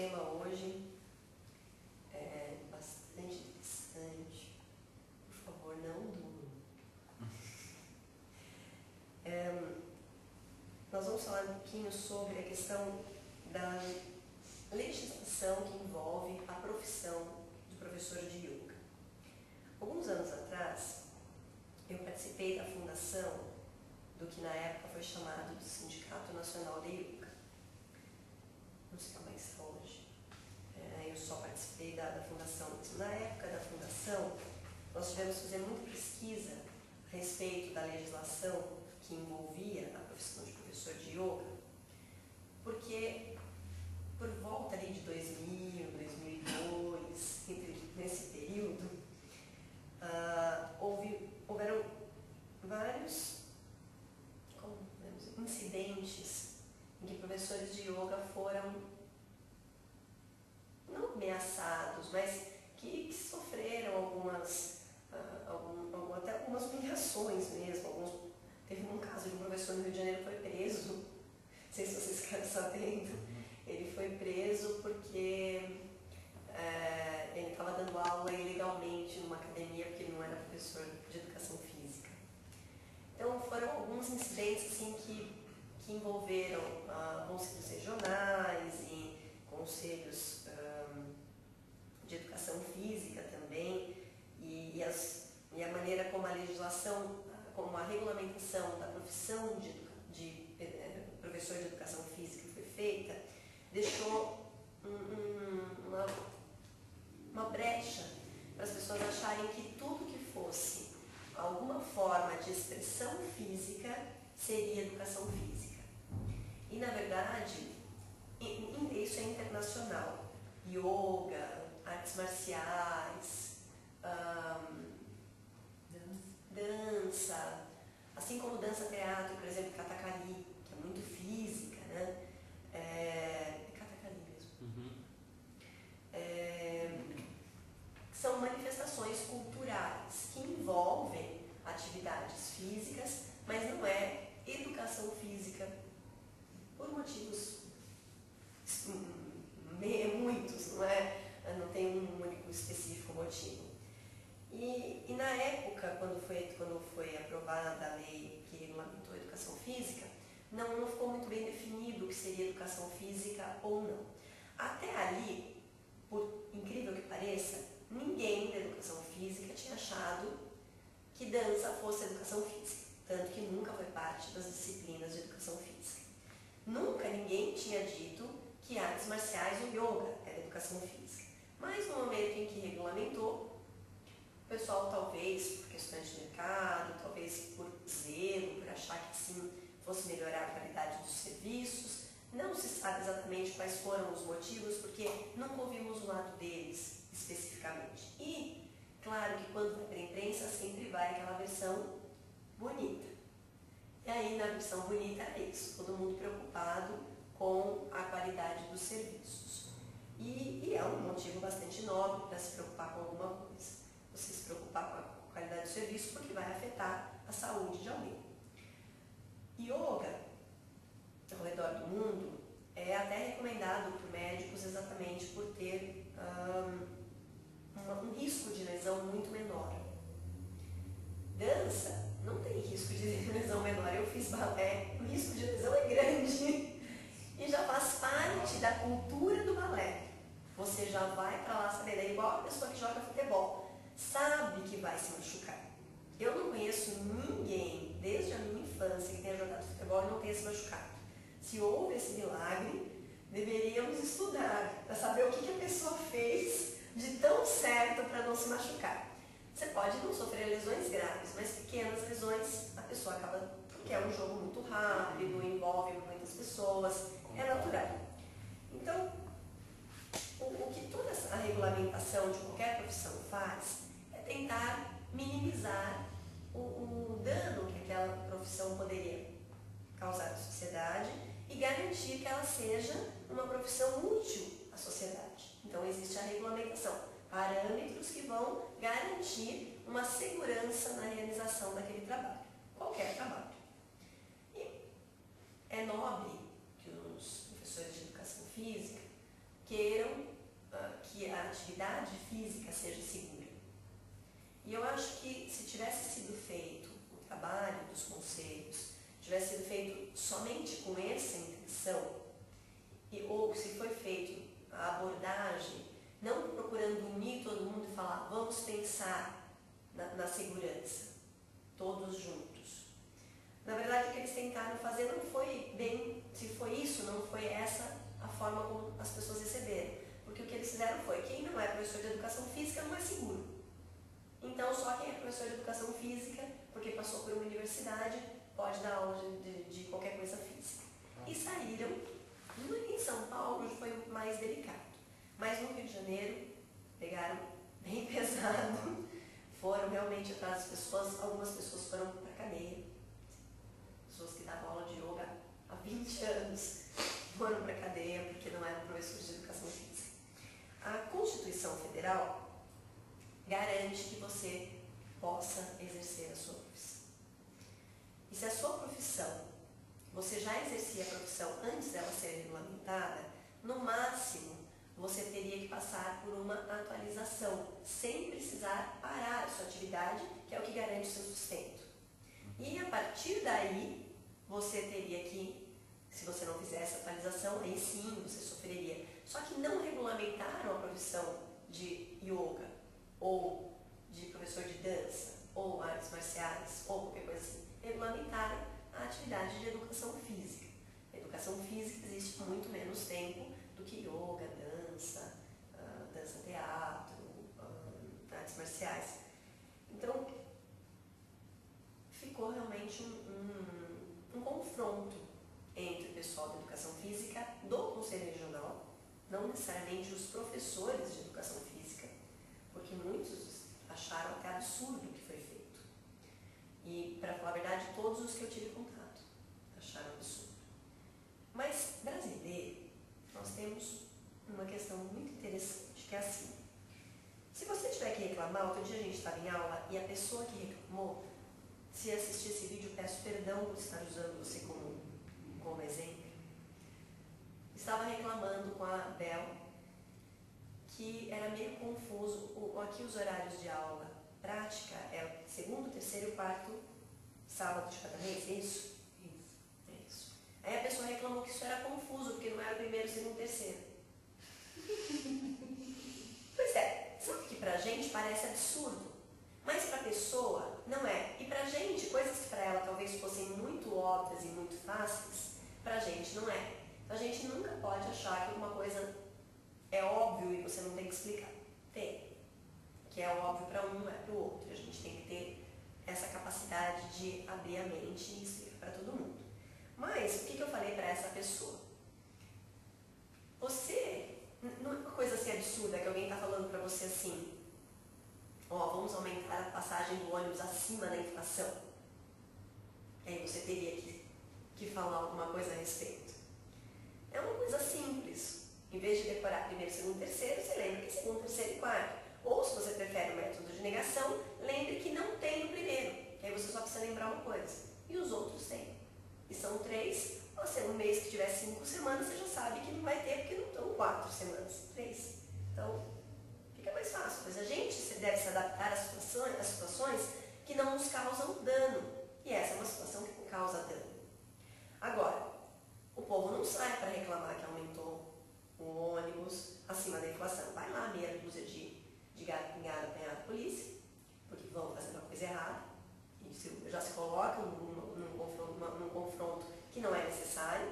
tema hoje é bastante interessante. Por favor, não durmam. É, nós vamos falar um pouquinho sobre a questão da legislação que envolve a profissão de professor de yoga. Alguns anos atrás, eu participei da fundação do que na época foi chamado de Sindicato Nacional de Yoga. Não sei como é eu só participei da, da fundação. Na época da fundação, nós tivemos que fazer muita pesquisa a respeito da legislação que envolvia a profissão de professor de yoga, porque por volta ali de 2000, 2002, entre, nesse período, uh, houve, houveram vários como, incidentes em que professores de yoga foram não ameaçados, mas que, que sofreram algumas, uh, algum, algum, até algumas humilhações mesmo. Alguns, teve um caso de um professor no Rio de Janeiro foi preso, não sei se vocês ficaram sabendo, ele foi preso porque é, ele estava dando aula ilegalmente numa academia porque ele não era professor de educação física. Então foram alguns incidentes assim, que, que envolveram ah, conselhos regionais e conselhos ah, de educação física também e, e, as, e, a maneira como a legislação, como a regulamentação da profissão de, de eh, professor de educação física foi feita, deixou um, um, uma, uma brecha para as pessoas acharem que tudo que fosse alguma forma de expressão física seria educação física. E na verdade, isso é internacional. Yoga, artes marciais, um, dança, assim como dança teatro, por exemplo, katakali, que é muito física, né? É, são manifestações culturais que envolvem atividades físicas, mas não é educação física por motivos muitos, não é? Não tem um único específico motivo. E, e, na época, quando foi, quando foi aprovada a lei que regulamentou a educação física, não, não ficou muito bem definido o que seria educação física ou não. Até ali, por incrível que pareça, ninguém da educação física tinha achado que dança fosse educação física, tanto que nunca foi parte das disciplinas de educação física. Nunca ninguém tinha dito que artes marciais ou yoga era educação física. Mas no momento em que regulamentou, o pessoal talvez por questões de mercado, talvez por zelo, por achar que assim fosse melhorar a qualidade dos serviços, não se sabe exatamente quais foram os motivos, porque nunca ouvimos o lado deles especificamente. E, claro que quando vai para a imprensa, sempre vai aquela versão bonita. E aí, na versão bonita, é isso, todo mundo preocupado com a qualidade dos serviços. E, e é um motivo bastante nobre para se preocupar com alguma coisa. Você se preocupar com a qualidade do serviço porque vai afetar a saúde de alguém. Yoga, ao redor do mundo, é até recomendado por médicos exatamente por ter um, um risco de lesão muito menor. Dança não tem risco de lesão menor. Eu fiz balé, o risco de lesão é grande e já faz parte da cultura do balé. Você já vai para lá saber, é igual a pessoa que joga futebol, sabe que vai se machucar. Eu não conheço ninguém, desde a minha infância, que tenha jogado futebol e não tenha se machucado. Se houve esse milagre, deveríamos estudar para saber o que, que a pessoa fez de tão certo para não se machucar. Você pode não sofrer lesões graves, mas pequenas lesões a pessoa acaba, porque é um jogo muito rápido, envolve muitas pessoas, é natural. Então, o, o que toda a regulamentação de qualquer profissão faz é tentar minimizar o, o dano que aquela profissão poderia causar à sociedade e garantir que ela seja uma profissão útil à sociedade. Então existe a regulamentação, parâmetros que vão garantir uma segurança na realização daquele trabalho, qualquer trabalho. E é nobre física queiram uh, que a atividade física seja segura. E eu acho que se tivesse sido feito o trabalho dos conselhos, tivesse sido feito somente com essa intenção, e, ou se foi feito a abordagem, não procurando unir todo mundo e falar, vamos pensar na, na segurança, todos juntos. Na verdade, o que eles tentaram fazer não foi bem, se foi isso, não foi essa a forma como as pessoas receberam. Porque o que eles fizeram foi, quem não é professor de educação física não é seguro. Então, só quem é professor de educação física, porque passou por uma universidade, pode dar aula de, de, qualquer coisa física. E saíram, em São Paulo foi mais delicado, mas no Rio de Janeiro pegaram bem pesado, foram realmente atrás das pessoas, algumas pessoas foram para cadeia, pessoas que davam aula de yoga há 20 anos foram para a cadeia porque não eram professores de educação física. A Constituição Federal garante que você possa exercer a sua profissão. E se a sua profissão, você já exercia a profissão antes dela ser regulamentada, no máximo você teria que passar por uma atualização, sem precisar parar a sua atividade, que é o que garante o seu sustento. E a partir daí, você teria que, se você não fizesse a atualização, aí sim você sofreria. Só que não regulamentaram a profissão de yoga, ou de professor de dança, ou artes marciais, ou qualquer coisa assim. Regulamentaram a atividade de educação física. A educação física existe muito menos tempo do que yoga, dança, uh, dança teatro, uh, artes marciais. Então, ficou realmente um, um, um confronto entre o pessoal da educação física do Conselho Regional, não necessariamente os professores de educação física, porque muitos acharam até absurdo o que foi feito. E, para falar a verdade, todos os que eu tive contato acharam absurdo. Mas, brasileiro, nós temos uma questão muito interessante, que é assim. Se você tiver que reclamar, outro dia a gente estava em aula e a pessoa que reclamou, se assistir esse vídeo, peço perdão por estar usando você como, como exemplo. Estava reclamando com a Bel que era meio confuso. O, aqui os horários de aula prática é segundo, terceiro e quarto sábado de cada mês, é isso? Isso. É isso. Aí a pessoa reclamou que isso era confuso, porque não era primeiro, segundo, terceiro. pois é, sabe que pra gente parece absurdo, mas pra pessoa não é. E pra gente, coisas que pra ela talvez fossem muito óbvias e muito fáceis, pra gente não é. Então a gente nunca pode achar que uma coisa é óbvio e você não tem que explicar. Tem. Que é óbvio para um, é para o outro. A gente tem que ter essa capacidade de abrir a mente e explicar para todo mundo. Mas o que, que eu falei para essa pessoa? Você, não é uma coisa assim absurda que alguém está falando para você assim, ó, oh, vamos aumentar a passagem do ônibus acima da inflação. Aí você teria que, que falar alguma coisa a respeito. É uma coisa simples. Em vez de decorar primeiro, segundo, terceiro, você lembra que é segundo, terceiro e quarto. Ou se você prefere o método de negação, lembre que não tem o primeiro. Que aí você só precisa lembrar uma coisa. E os outros têm. E são três. Ou seja, um mês que tiver cinco semanas, você já sabe que não vai ter, porque não estão quatro semanas. Três. Então, fica mais fácil. Pois a gente deve se adaptar às situações, às situações que não nos causam dano. E essa é uma situação que causa dano. Agora, o povo não sai para reclamar que aumentou o ônibus acima da inflação. Vai lá, meia dúzia de, de gato pingado apanhado polícia, porque vão fazer uma coisa errada, e já se colocam num, num, confronto, num confronto que não é necessário,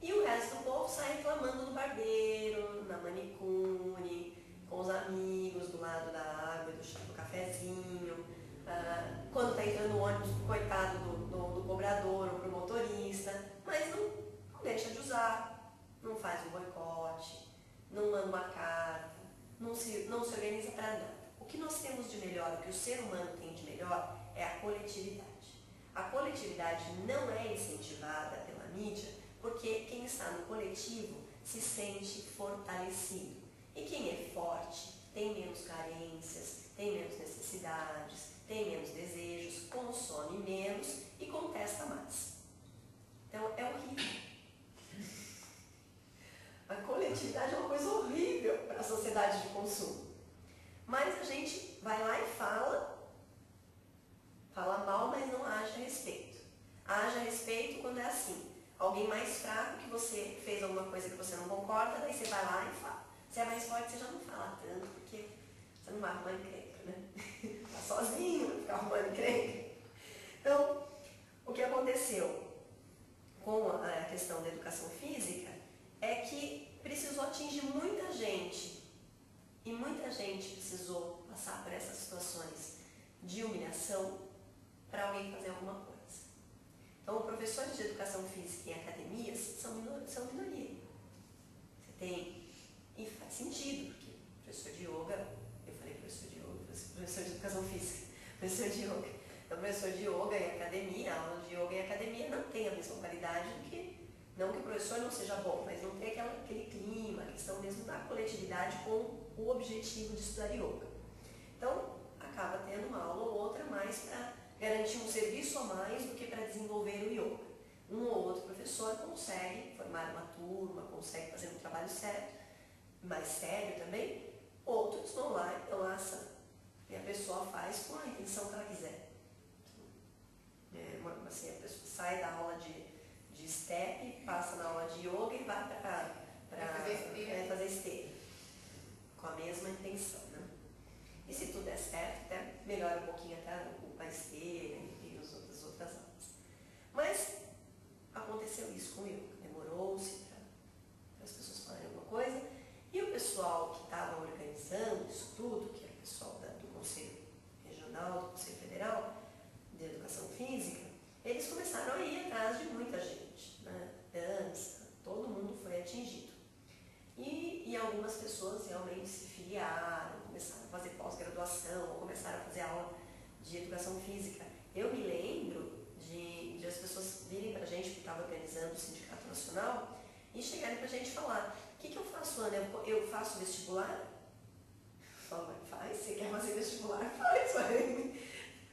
e o resto do povo sai reclamando no barbeiro, na manicure, com os amigos do lado da água, do, do cafezinho, ah, quando está entrando o ônibus, coitado do, do, do cobrador ou pro motorista, mas não, não deixa de usar, não faz um boicote, não manda uma carta, não se, não se organiza para nada. O que nós temos de melhor, o que o ser humano tem de melhor, é a coletividade. A coletividade não é incentivada pela mídia porque quem está no coletivo se sente fortalecido. E quem é forte tem menos carências, tem menos necessidades, tem menos desejos, consome menos e contesta mais. Então é horrível. A coletividade é uma coisa horrível para a sociedade de consumo. Mas a gente vai lá e fala, fala mal, mas não age a respeito. Haja respeito quando é assim. Alguém mais fraco que você fez alguma coisa que você não concorda, daí você vai lá e fala. Se é mais forte, você já não fala tanto, porque você não vai arrumar emprego, né? Tá sozinho, ficar arrumando encrenca. Então, o que aconteceu com a questão da educação física é que precisou atingir muita gente. E muita gente precisou passar por essas situações de humilhação para alguém fazer alguma coisa. Então, professores de educação física em academias são, são minoria. Você tem, e faz sentido, porque professor de yoga, eu falei professor de yoga, professor de educação física, professor de yoga. Então, professor de yoga em academia, aula de yoga em academia não tem a mesma qualidade do que, não que o professor não seja bom, mas não tem aquela, aquele clima, a questão mesmo da coletividade com o objetivo de estudar yoga. Então, acaba tendo uma aula ou outra mais para garantir um serviço a mais do que para desenvolver o yoga. Um ou outro professor consegue formar uma turma, consegue fazer um trabalho sério, mais sério também. Outros vão lá e essa. E a pessoa faz com a intenção que ela quiser. É, assim, a pessoa sai da aula de, de step, passa na aula de yoga e vai para fazer, é, fazer esteira. Com a mesma intenção. Né? E se tudo der certo, até melhora um pouquinho até a esteira e as outras, outras aulas. Mas aconteceu isso com o yoga. Demorou-se para as pessoas falarem alguma coisa. E o pessoal que estava organizando isso tudo, que era o pessoal da, Conselho Regional, do Conselho Federal de Educação Física, eles começaram a ir atrás de muita gente. Né? Dança, todo mundo foi atingido. E, e algumas pessoas realmente se filiaram, começaram a fazer pós-graduação, começaram a fazer aula de educação física. Eu me lembro de, de as pessoas virem para a gente, que estava organizando o Sindicato Nacional, e chegarem para a gente falar, o que, que eu faço, Ana? Eu, eu faço vestibular? Fala, faz, você quer fazer vestibular? Faz, vai.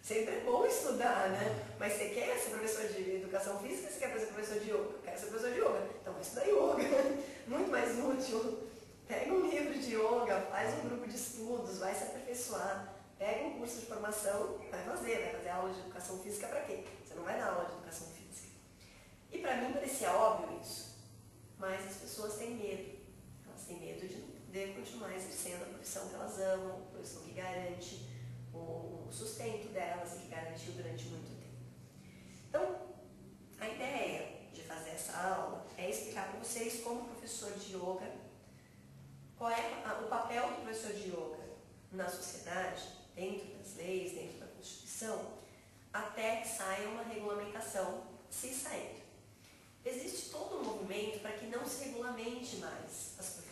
Sempre é bom estudar, né? Mas você quer ser professor de educação física ou você quer ser professor de yoga? Quer ser professor de yoga? Então vai estudar yoga. Muito mais útil. Pega um livro de yoga, faz um grupo de estudos, vai se aperfeiçoar. Pega um curso de formação, vai fazer, vai fazer aula de educação física para quê? Você não vai dar aula de educação física. E para mim parecia óbvio isso, mas as pessoas têm medo. Elas têm continuar exercendo a profissão que elas amam, a profissão que garante o sustento delas e que garantiu durante muito tempo. Então, a ideia de fazer essa aula é explicar para vocês, como professor de yoga, qual é o papel do professor de yoga na sociedade dentro das leis, dentro da Constituição, até que saia uma regulamentação, se sair. Existe todo um movimento para que não se regulamente mais as profissões.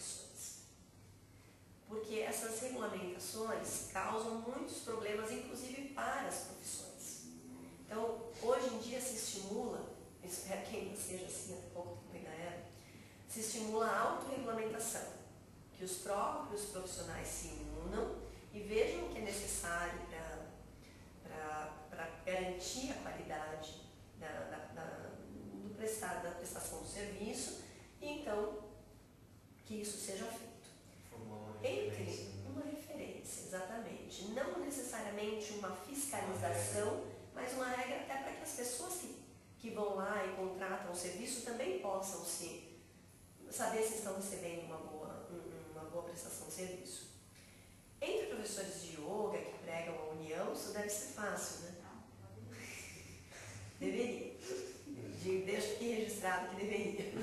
Porque essas regulamentações causam muitos problemas, inclusive para as profissões. Então, hoje em dia se estimula, espero que ainda seja assim, há pouco tempo ainda era, se estimula a autorregulamentação, que os próprios profissionais se unam e vejam o que é necessário para garantir a qualidade da, da, da, do prestar, da prestação do serviço e então que isso seja feito. Entre uma referência, exatamente. Não necessariamente uma fiscalização, mas uma regra até para que as pessoas que, que vão lá e contratam o serviço também possam se saber se estão recebendo uma boa, uma boa prestação de serviço. Entre professores de yoga que pregam a união, isso deve ser fácil, né? Deveria. De, deixo aqui registrado que deveria.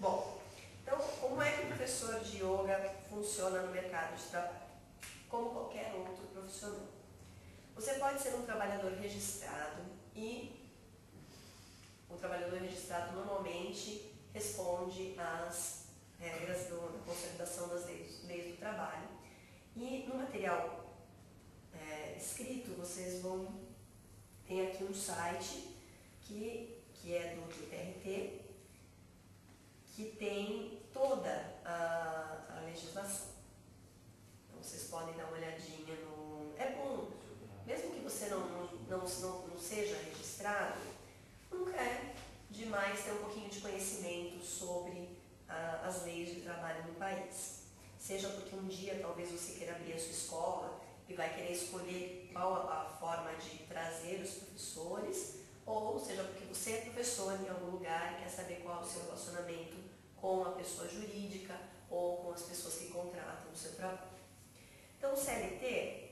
Bom, então, como é que o professor de yoga funciona no mercado de trabalho? Como qualquer outro profissional. Você pode ser um trabalhador registrado e o trabalhador registrado normalmente responde às regras do, da consolidação das leis, leis do trabalho e no material é, escrito, vocês vão. Tem aqui um site que, que é do TRT, que tem toda a, a legislação. Então vocês podem dar uma olhadinha no. É bom, mesmo que você não, não, não, não, seja registrado, nunca é demais ter um pouquinho de conhecimento sobre ah, as leis de trabalho no país seja porque um dia talvez você queira abrir a sua escola e vai querer escolher qual a forma de trazer os professores, ou seja porque você é professor em algum lugar e quer saber qual é o seu relacionamento com a pessoa jurídica ou com as pessoas que contratam o seu trabalho. Então, o CLT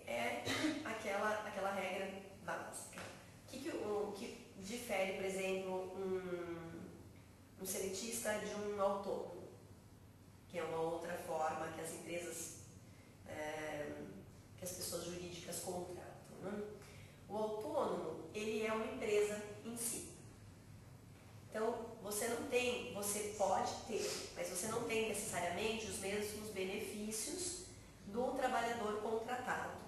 é aquela, aquela regra básica. O que, que, um, que difere, por exemplo, um, um seletista de um autônomo? Que é uma outra forma que as empresas, é, que as pessoas jurídicas contratam. Né? O autônomo, ele é uma empresa em si. Então, você não tem, você pode ter, mas você não tem necessariamente os mesmos benefícios do trabalhador contratado.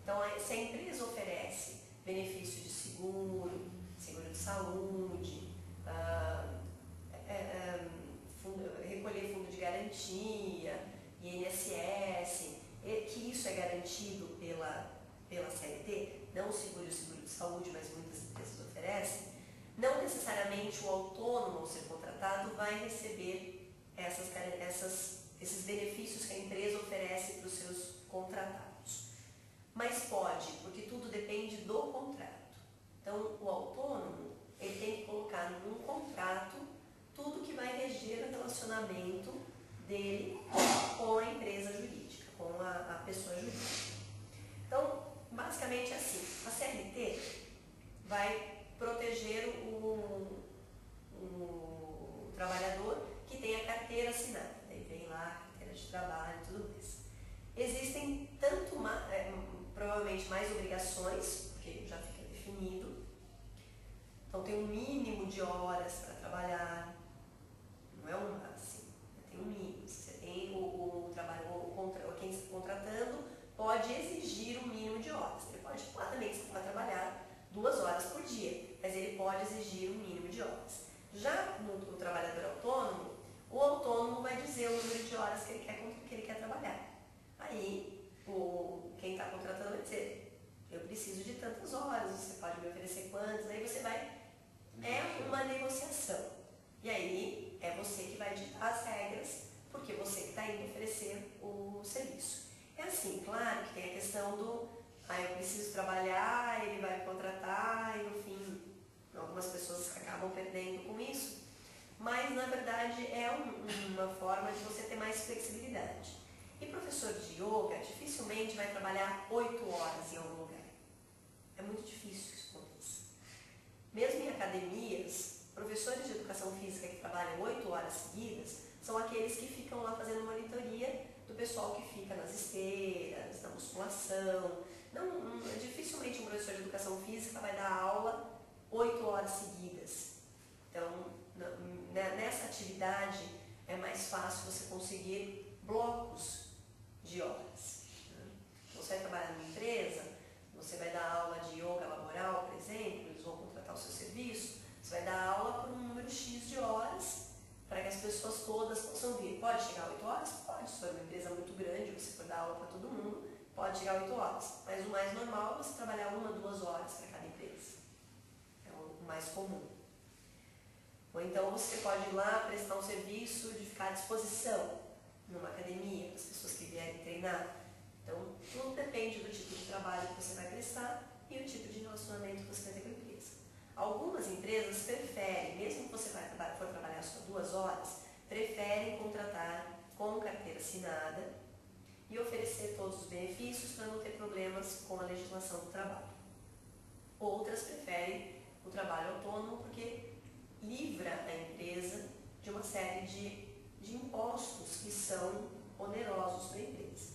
Então, se a empresa oferece benefício de seguro, seguro de saúde, ah, é, é, recolher fundo de garantia, INSS, que isso é garantido pela, pela CLT, não o seguro e o seguro de saúde, mas muitas empresas oferecem, não necessariamente o autônomo ao ser contratado vai receber essas, essas, esses benefícios que a empresa oferece para os seus contratados. Mas pode, porque tudo depende do contrato. Então, o autônomo ele tem que colocar num contrato tudo que vai reger o relacionamento dele com a empresa jurídica, com a, a pessoa jurídica. Então, basicamente é assim, a CLT vai proteger o, o trabalhador que tem a carteira assinada. Daí vem lá a carteira de trabalho e tudo mais. Existem tanto, é, provavelmente mais obrigações, porque já fica definido. Então tem um mínimo de horas para trabalhar, não é um máximo, tem um mínimo. Você tem o, o trabalho, o, o, quem está contratando pode exigir um mínimo de horas. Ele pode falar também que você vai trabalhar duas horas por dia, mas ele pode exigir um mínimo de horas. Já no, no trabalhador autônomo, o autônomo vai dizer o número de horas que ele quer, que ele quer trabalhar. Aí, o, quem está contratando vai dizer, eu preciso de tantas horas, você pode me oferecer quantas, aí você vai. É uma negociação. E aí é você que vai ditar as regras, porque você que está indo oferecer o serviço. É assim, claro que tem a questão do ah, eu preciso trabalhar, ele vai me contratar, e no fim, algumas pessoas acabam perdendo com isso. Mas, na verdade, é um, uma forma de você ter mais flexibilidade. E professor de yoga dificilmente vai trabalhar oito horas em algum lugar. É muito difícil isso acontecer. Mesmo em academias, professores de educação física que trabalham oito horas seguidas são aqueles que ficam lá fazendo monitoria do pessoal que fica nas esteiras, na musculação, não, dificilmente um professor de educação física vai dar aula oito horas seguidas. Então, né, nessa atividade é mais fácil você conseguir blocos de horas. Né? Você vai trabalhar numa empresa, você vai dar aula de yoga laboral, por exemplo, eles vão contratar o seu serviço, você vai dar aula por um número X de horas para que as pessoas todas possam vir. Pode chegar a 8 horas? Pode, se for uma empresa muito grande, você for dar aula para todo mundo, pode chegar a 8 horas, mas o mais normal é você trabalhar uma, duas horas para cada empresa. É o mais comum. Ou então você pode ir lá prestar um serviço de ficar à disposição numa academia, para as pessoas que vierem treinar. Então, tudo depende do tipo de trabalho que você vai prestar e o tipo de relacionamento que você vai ter com a empresa. Algumas empresas preferem, mesmo que você for trabalhar só duas horas, preferem contratar com carteira assinada e oferecer todos os benefícios para não ter problemas com a legislação do trabalho. Outras preferem o trabalho autônomo porque livra a empresa de uma série de, de impostos que são onerosos para a empresa.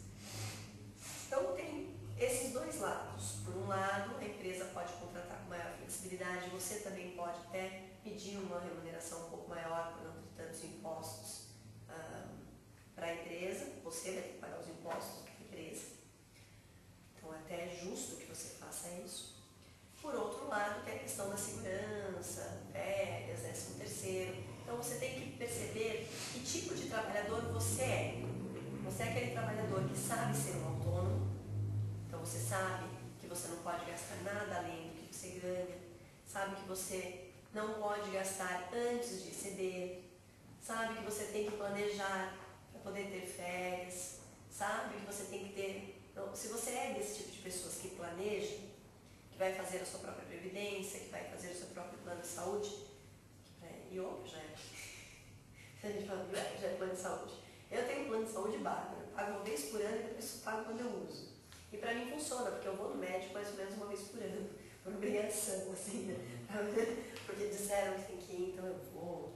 Então tem esses dois lados. Por um lado, a empresa pode contratar com maior flexibilidade, você também pode até pedir uma remuneração um pouco maior por não ter tantos impostos ah, para a empresa, você vai ter que pagar os impostos da empresa. Então, até é justo que você faça isso. Por outro lado, tem a questão da segurança, férias, décimo terceiro. Então, você tem que perceber que tipo de trabalhador você é. Você é aquele trabalhador que sabe ser um autônomo, então você sabe que você não pode gastar nada além do que você ganha, sabe que você não pode gastar antes de receber, sabe que você tem que planejar poder ter férias, sabe? Que você tem que ter. Então, se você é desse tipo de pessoas que planejam, que vai fazer a sua própria previdência, que vai fazer o seu próprio plano de saúde, e outro já é. Se a gente fala, já é plano de saúde. Eu tenho um plano de saúde bárbaro, pago uma vez por ano e depois pago quando eu uso. E para mim funciona, porque eu vou no médico mais ou menos uma vez por ano, por obrigação, assim, né? Porque disseram que tem que ir, então eu vou,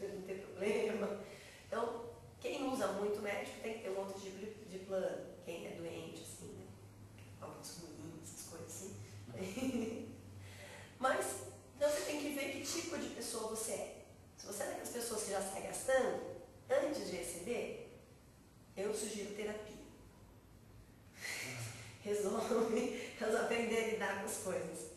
não tem problema. Então, quem usa muito médico tem que ter um outro tipo de, plano. Quem é doente, assim, né? Hábitos ruins, essas coisas assim. Mas, então você tem que ver que tipo de pessoa você é. Se você é daquelas pessoas que já sai gastando, antes de receber, eu sugiro terapia. Resolve elas aprender a lidar com as coisas.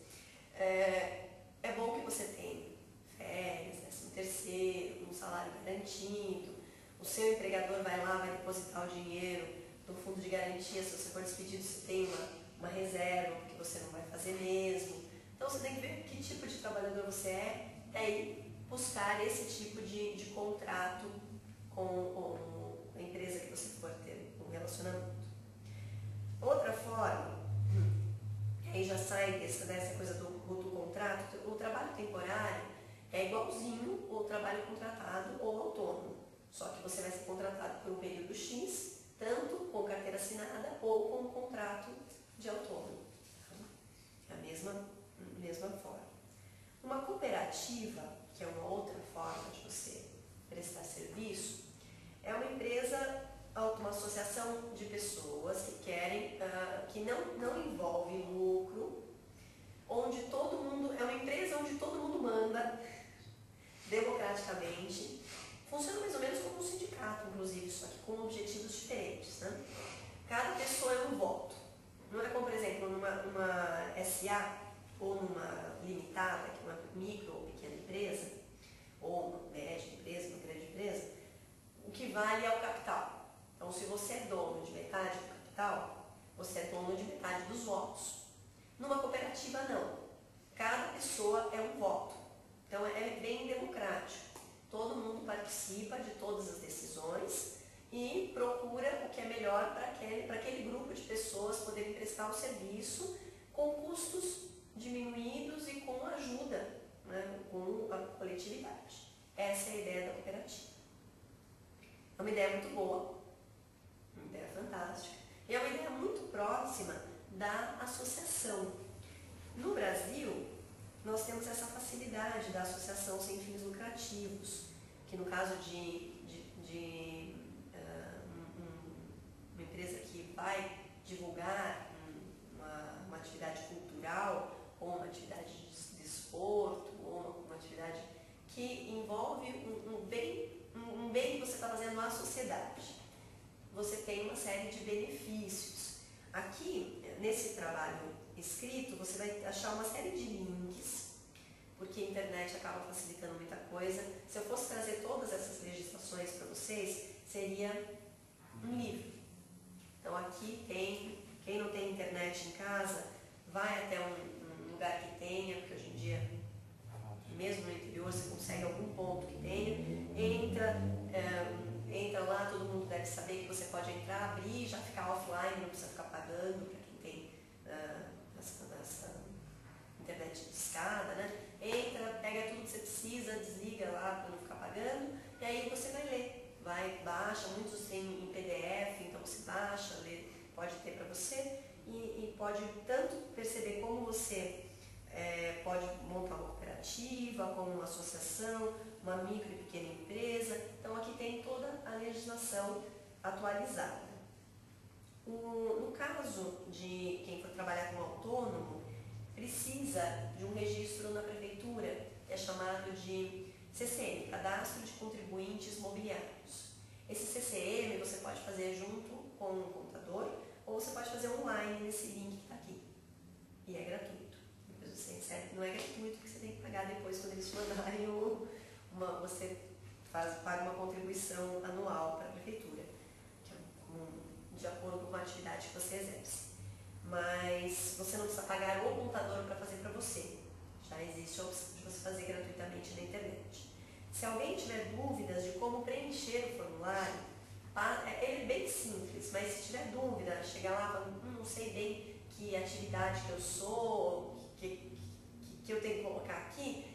É, é bom que você tenha férias, décimo terceiro, um salário garantido, o seu empregador vai lá, vai depositar o dinheiro no fundo de garantia, se você for despedido, você tem uma, uma reserva, porque você não vai fazer mesmo. Então você tem que ver que tipo de trabalhador você é, aí buscar esse tipo de, de contrato com, com a empresa que você for ter um relacionamento. Outra forma, aí já sai dessa, dessa coisa do, do contrato, o trabalho temporário é igualzinho o trabalho contratado ou autônomo. Só que você vai ser contratado por um período X, tanto com carteira assinada ou com um contrato de autônomo. É a mesma, mesma forma. Uma cooperativa, que é uma outra forma de você prestar serviço, é uma empresa, uma associação de pessoas que querem, uh, que não, não envolve lucro, onde todo mundo, é uma empresa onde todo mundo manda democraticamente Funciona mais ou menos como um sindicato, inclusive, só que com objetivos diferentes. Né? Cada pessoa é um voto. Não é como, por exemplo, numa, numa SA ou numa limitada, que é uma micro ou pequena empresa, ou uma média empresa, uma grande empresa, o que vale é o capital. Então, se você é dono de metade do capital, você é dono de metade dos votos. Numa cooperativa, não. Cada pessoa é um voto. Então, é bem democrático todo mundo participa de todas as decisões e procura o que é melhor para aquele, aquele grupo de pessoas poderem prestar o serviço com custos diminuídos e com ajuda, né, com a coletividade. Essa é a ideia da cooperativa. É uma ideia muito boa, uma ideia fantástica, e é uma ideia muito próxima da associação. No Brasil, nós temos essa facilidade da associação sem fins lucrativos, que no caso de, de, de uh, um, uma empresa que vai divulgar uma, uma, atividade cultural ou uma atividade de desporto ou uma, uma atividade que envolve um, um bem, um, um bem que você está fazendo à sociedade. Você tem uma série de benefícios. Aqui, nesse trabalho escrito, você vai achar uma série de links, porque a internet acaba facilitando muita coisa. Se eu fosse trazer todas essas legislações para vocês, seria um livro. Então aqui tem, quem não tem internet em casa, vai até um, um lugar que tenha, porque hoje em dia, mesmo no interior, você consegue algum ponto que tenha, entra, é, entra lá, todo mundo deve saber que você pode entrar, abrir, já ficar offline, não precisa ficar pagando para quem tem uh, internet discada, né? Entra, pega tudo que você precisa, desliga lá para não ficar pagando, e aí você vai ler. Vai, baixa, muitos têm em PDF, então você baixa, lê, pode ter para você, e, e, pode tanto perceber como você é, pode montar uma cooperativa, como uma associação, uma micro e pequena empresa. Então aqui tem toda a legislação atualizada. O, no caso de quem for trabalhar como autônomo, precisa de um registro na prefeitura, que é chamado de CCM, Cadastro de Contribuintes Mobiliários. Esse CCM você pode fazer junto com o computador ou você pode fazer online nesse link que está aqui. E é gratuito. Depois você recebe, não é gratuito que você tem que pagar depois quando eles mandarem uma, você faz, paga uma contribuição anual para a prefeitura, é de acordo com a atividade que você exerce mas você não precisa pagar o computador para fazer para você. Já existe a opção de você fazer gratuitamente na internet. Se alguém tiver dúvidas de como preencher o formulário, é, ele é bem simples, mas se tiver dúvida, chega lá e fala, hum, não sei bem que atividade que eu sou, que, que, que eu tenho que colocar aqui,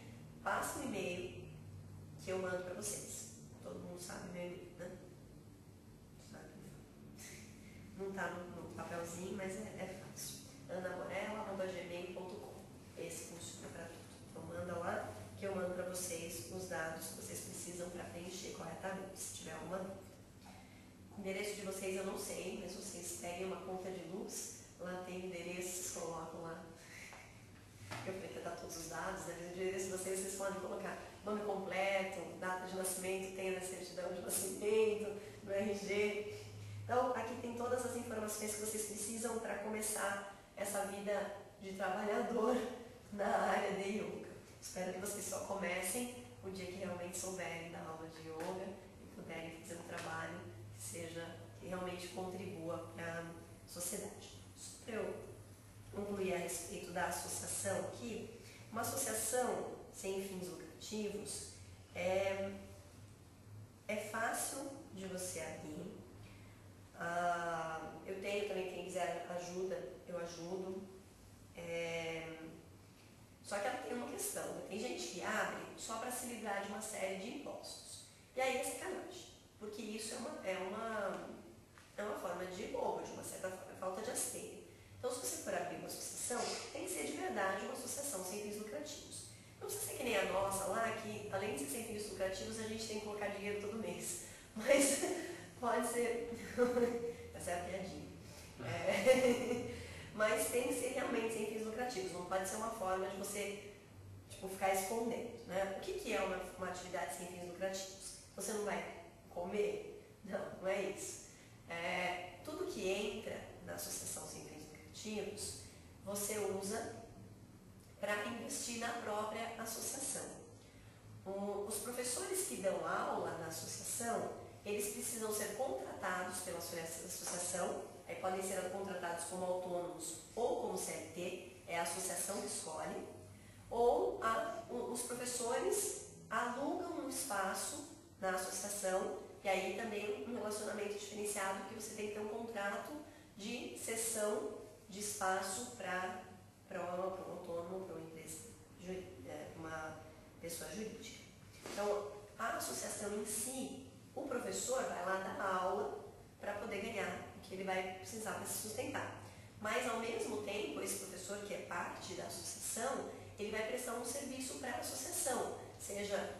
passa um e-mail que eu mando para vocês. Todo mundo sabe meu e-mail, né? Sabe? Não está no, no, papelzinho, mas é, é fácil. anamorella.gmail.com Esse funciona para tudo. Então manda lá que eu mando para vocês os dados que vocês precisam para preencher corretamente, se tiver alguma dúvida. O endereço de vocês eu não sei, mas vocês peguem uma conta de luz, lá tem endereços, colocam lá. Eu falei dar todos os dados, né? O endereço de vocês, vocês podem colocar nome completo, data de nascimento, tem na certidão de nascimento, no RG. Então, aqui tem todas as informações que vocês precisam para começar essa vida de trabalhador na área de yoga. Espero que vocês só comecem o dia que realmente souberem da aula de yoga e puderem fazer um trabalho que seja, que realmente contribua para a sociedade. Só para eu concluir a respeito da associação aqui, uma associação sem fins lucrativos é, é fácil de você abrir. Ah, eu tenho também, quem quiser ajuda, eu ajudo. É, só que ela tem uma questão, né? tem gente que abre só para se livrar de uma série de impostos. E aí é sacanagem, porque isso é uma, é uma, é uma forma de roubo, de uma certa é falta de asteio. Então, se você for abrir uma associação, tem que ser de verdade uma associação sem fins lucrativos. Não precisa ser que nem a nossa lá, que além de ser sem fins lucrativos, a gente tem que colocar dinheiro todo mês. Mas pode ser. Essa é a piadinha. É... Mas tem que ser realmente sem fins lucrativos, não pode ser uma forma de você tipo, ficar escondendo. Né? O que, que é uma, uma atividade sem fins lucrativos? Você não vai comer? Não, não é isso. É, tudo que entra na associação sem fins lucrativos, você usa para investir na própria associação. O, os professores que dão aula na associação, eles precisam ser contratados pela associação aí podem ser contratados como autônomos ou como CLT, é a associação que escolhe, ou a, os professores alugam um espaço na associação, e aí também um relacionamento diferenciado que você tem que ter um contrato de cessão de espaço para um autônomo, para uma é, uma pessoa jurídica. Então, a associação em si, o professor vai lá dar aula para poder ganhar que ele vai precisar para se sustentar. Mas, ao mesmo tempo, esse professor que é parte da associação, ele vai prestar um serviço para a associação, seja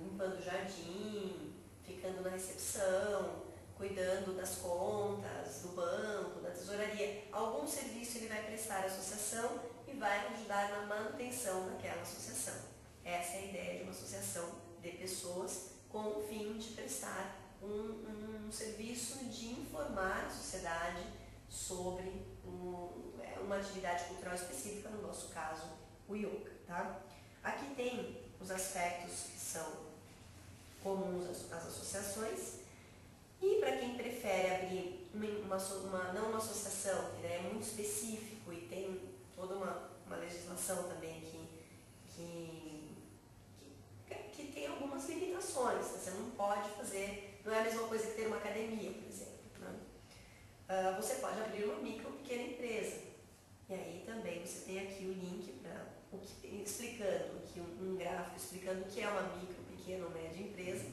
limpando o jardim, ficando na recepção, cuidando das contas, do banco, da tesouraria. Algum serviço ele vai prestar à associação e vai ajudar na manutenção daquela associação. Essa é a ideia de uma associação de pessoas com o fim de prestar um, um serviço de informar a sociedade sobre um, é, uma atividade cultural específica, no nosso caso, o yoga. Tá? Aqui tem os aspectos que são comuns às associações e para quem prefere abrir uma, uma, não uma associação, que é muito específico e tem toda uma, uma legislação também que, que, que, que tem algumas limitações, você não pode fazer não é a mesma coisa que ter uma academia, por exemplo. Né? Uh, você pode abrir uma micro ou pequena empresa. E aí também você tem aqui o link para explicando aqui um, um, gráfico explicando o que é uma micro, pequena ou média empresa.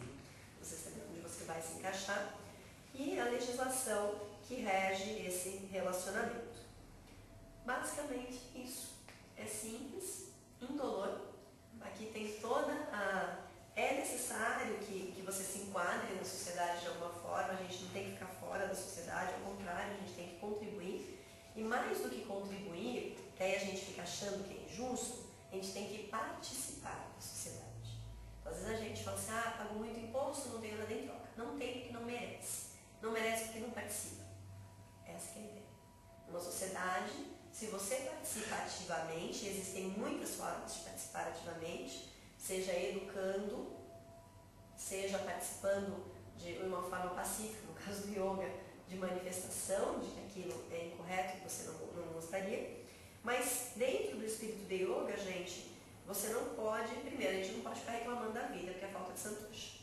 Você sabe onde você vai se encaixar. E a legislação que rege esse relacionamento. Basicamente isso. É simples, indolor. Aqui tem toda a é necessário que, que você se enquadre na sociedade de alguma forma, a gente não tem que ficar fora da sociedade, ao contrário, a gente tem que contribuir. E mais do que contribuir, aí a gente fica achando que é injusto, a gente tem que participar da sociedade. Então, às vezes a gente fala assim, ah, pago muito imposto, não tenho nada em troca. Não tem porque não merece. Não merece porque não participa. Essa é a ideia. Numa sociedade, se você participa ativamente, existem muitas formas de participar ativamente, seja educando, seja participando de uma forma pacífica, no caso do yoga, de manifestação de que aquilo é incorreto, que você não, não gostaria. Mas dentro do espírito de yoga, gente, você não pode, primeiro, a gente não pode ficar reclamando da vida, porque é falta de santucha.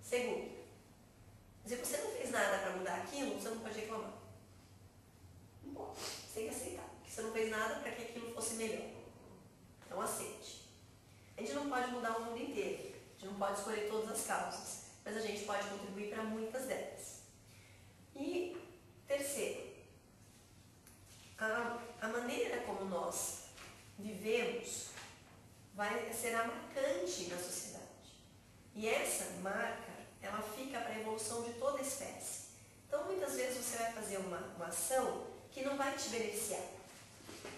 Segundo, se você não fez nada para mudar aquilo, você não pode reclamar. Não pode. para que aquilo fosse melhor. Então aceite. A gente não pode mudar o mundo inteiro, a gente não pode escolher todas as causas, mas a gente pode contribuir para muitas delas. E terceiro, a, a maneira como nós vivemos vai será marcante na sociedade. E essa marca, ela fica para a evolução de toda a espécie. Então, muitas vezes você vai fazer uma, uma ação que não vai te beneficiar,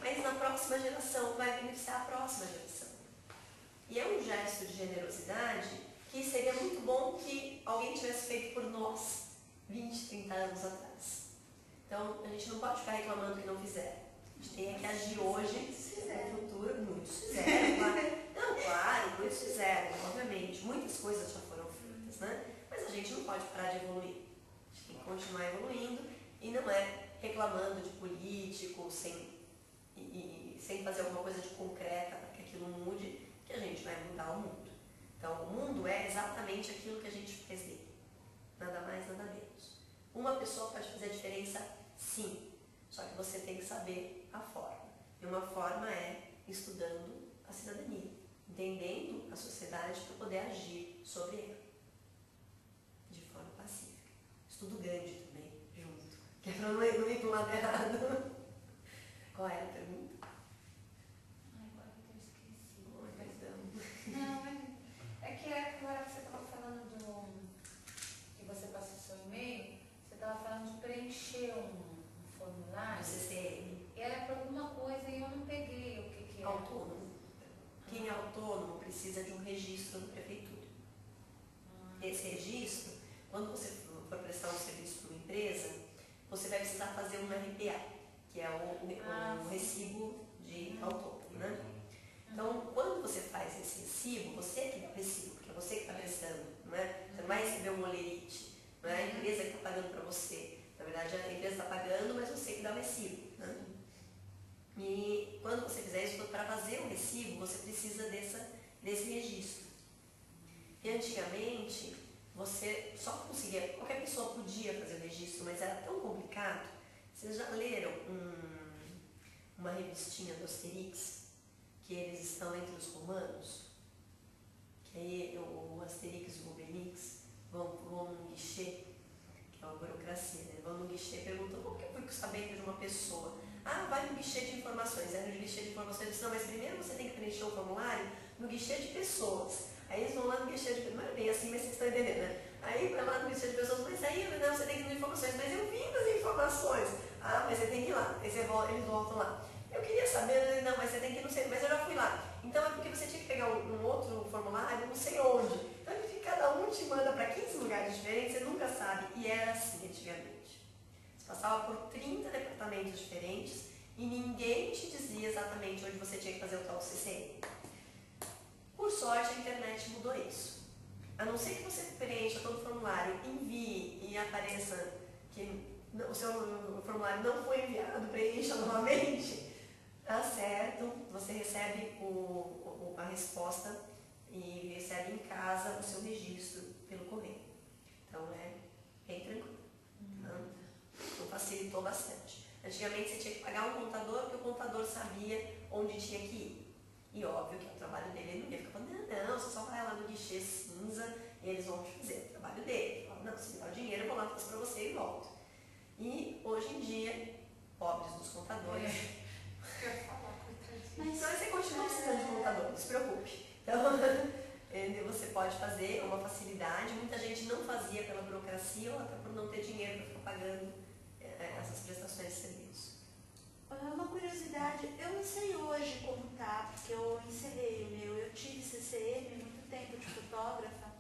mas na próxima geração vai beneficiar a próxima geração. E é um gesto de generosidade que seria muito bom que alguém tivesse feito por nós 20, 30 anos atrás. Então, a gente não pode ficar reclamando que não fizeram. A gente tem que agir hoje, no futuro, muitos fizeram, claro. Não, claro, muitos fizeram, obviamente. Muitas coisas já foram feitas, né? Mas a gente não pode parar de evoluir. A gente tem que continuar evoluindo e não é reclamando de político, sem, e, e, sem fazer alguma coisa de concreta para que aquilo mude, que a gente vai mudar o mundo. Então, o mundo é exatamente aquilo que a gente fez dele. Nada mais, nada menos. Uma pessoa pode fazer a diferença, sim. Só que você tem que saber a forma. E uma forma é estudando a cidadania, entendendo a sociedade para poder agir sobre ela de forma pacífica. Estudo grande também, junto, que é para não ir para o lado errado. Qual era a pergunta? Ai, agora eu esqueci. Oh, perdão. Não, é, é que é agora que você estava falando do. que você passou seu e-mail, você estava falando de preencher um, um formulário. O CCM, Era para alguma coisa e eu não peguei o que, que era. autônomo. Quem é autônomo precisa de um registro na prefeitura. Ah, Esse registro, quando você for prestar um serviço para uma empresa, você vai precisar fazer um RPA, que é o, o Ah, sim. recibo de autônomo, né? Então, quando você faz esse recibo, você que dá o recibo, porque é você que está prestando, não é? Você não vai receber um olerite, não é a empresa que está pagando para você. Na verdade, a empresa está pagando, mas você que dá o recibo, né? E quando você fizer isso, para fazer o recibo, você precisa dessa, desse registro. E antigamente, você só conseguia, qualquer pessoa podia fazer o registro, mas era tão complicado. Vocês já leram um- uma revistinha do Asterix, que eles estão entre os romanos? Que aí o Asterix e o Obelix vão, vão num guichê, que é uma burocracia, né? Vão no guichê e perguntam como que eu fui saber de uma pessoa? Ah, vai no guichê de informações. Aí no guichê de informações eles não, mas primeiro você tem que preencher o formulário no guichê de pessoas. Aí eles vão lá no guichê de não é bem assim, mas vocês estão entendendo, né? Aí vai lá no guichê de pessoas, mas aí não, você tem que ir no informações, mas eu vim das informações. Ah, mas você tem que ir lá. Aí você volta, eles voltam lá. Eu queria saber, não, mas você tem que ir no centro, mas eu já fui lá. Então é porque você tinha que pegar um, outro formulário, não sei onde. Então ele cada um te manda para 15 lugares diferentes, você nunca sabe. E era assim antigamente. Você passava por 30 departamentos diferentes e ninguém te dizia exatamente onde você tinha que fazer o tal CCM. Por sorte, a internet mudou isso. A não ser que você preencha todo o formulário, envie e apareça que o seu formulário não foi enviado, preencha novamente, tá certo, você recebe o, o- a resposta e recebe em casa o seu registro pelo correio. Então é bem tranquilo. tá? Então facilitou bastante. Antigamente você tinha que pagar um contador porque o contador sabia onde tinha que ir. E óbvio que é o trabalho dele, ele não ia ficar falando, não, não, você só vai lá no guichê cinza e eles vão te fazer o trabalho dele. Fala, não, se me dá o dinheiro, eu vou lá, faço pra você e volto. E hoje em dia, pobres dos contadores, coitadinho. Mas você continua precisando de contador, não se preocupe. Então, eh, você pode fazer, é uma facilidade. Muita gente não fazia pela burocracia ou até por não ter dinheiro para ficar pagando eh, essas prestações de serviço. Ah, Uma curiosidade, eu não sei hoje como tá, porque eu encerrei o meu. Eu tive CCM muito tempo de fotógrafa